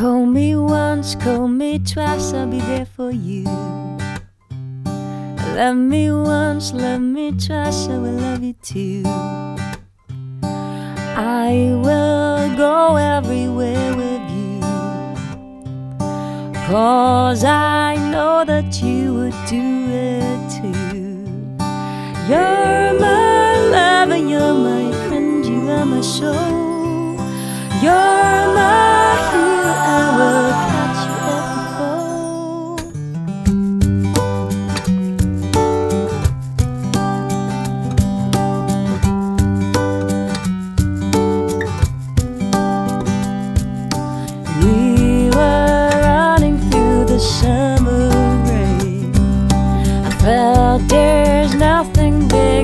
Call me once, call me twice, I'll be there for you. Love me once, love me twice, I will love you too. I will go everywhere with you. Cause I know that you would do it too. You're my lover, you're my friend, you are my soul. You're Well, there's nothing big.